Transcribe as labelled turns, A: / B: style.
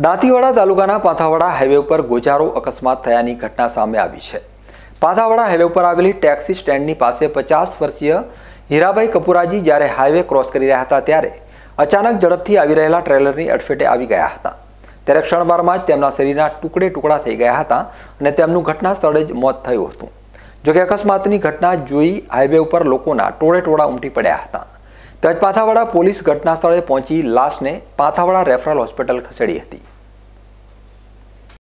A: દાંતીવાડા તાલુકાના પાથાવાડા હાઈવે ઉપર ગોજારો અકસ્માત થયાની ઘટના સામે આવી છે. પાથાવાડા હાઈવે ઉપર આવેલી ટેક્સી સ્ટેન્ડની પાસે પચાસ વર્ષીય હીરાભાઈ કપુરાજી જ્યારે હાઈવે ક્રોસ કરી રહ્યા હતા ત્યારે અચાનક ઝડપથી આવી રહેલા ટ્રેલરની અડફેટે આવી ગયા હતા. ત્યારે ક્ષણવારમાં જ તેમના શરીરના ટુકડે ટુકડા થઈ ગયા હતા અને તેમનું ઘટના સ્થળે જ મોત થયું હતું. જોકે અકસ્માતની ઘટના જોઈ હાઈવે ઉપર લોકોના ટોળે ટોળા ઉમટી પડ્યા હતા. તેમજ પાથાવાડા પોલીસ ઘટના સ્થળે પહોંચી લાશને પાથાવાડા રેફરલ હોસ્પિટલ ખસેડી હતી.